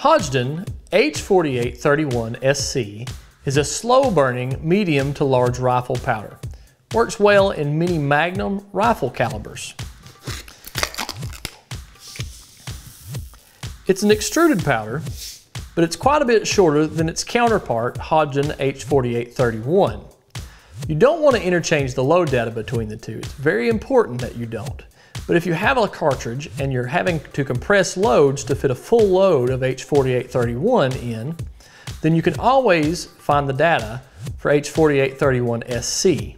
Hodgdon H4831SC is a slow-burning medium to large rifle powder. Works well in many Magnum rifle calibers. It's an extruded powder, but it's quite a bit shorter than its counterpart, Hodgdon H4831. You don't want to interchange the load data between the two. It's very important that you don't. But if you have a cartridge and you're having to compress loads to fit a full load of H4831 in, then you can always find the data for H4831SC.